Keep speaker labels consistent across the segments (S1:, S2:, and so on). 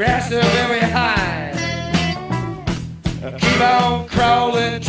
S1: grass is very high. Keep on crawling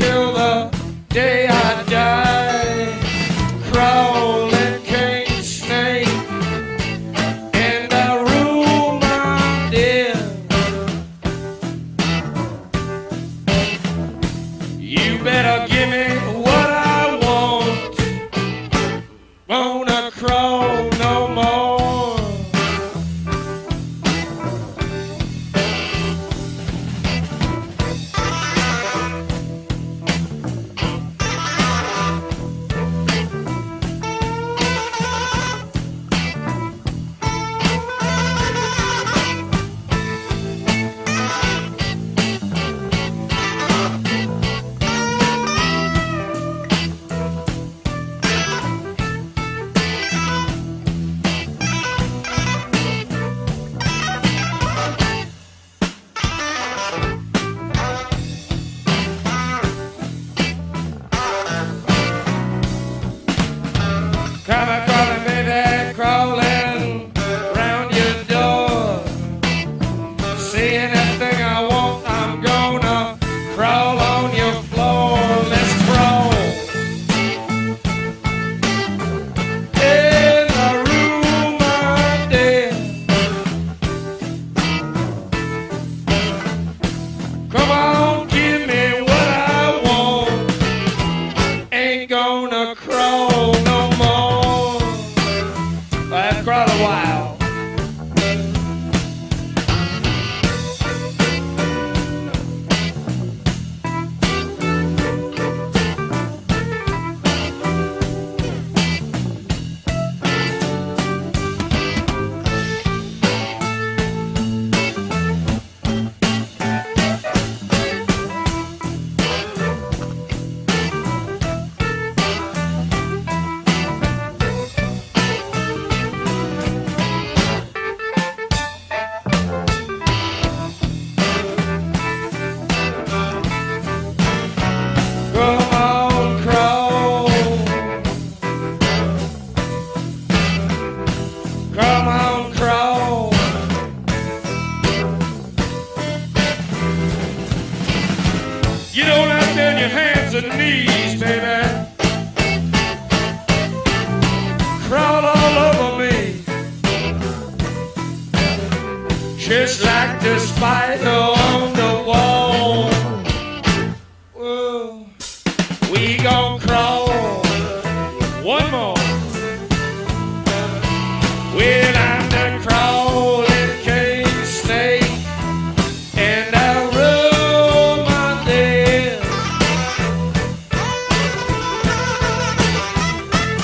S1: the knees, baby. Crawl all over me, just like the spider.